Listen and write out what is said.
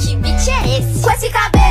Que beat é esse? Com esse cabelo,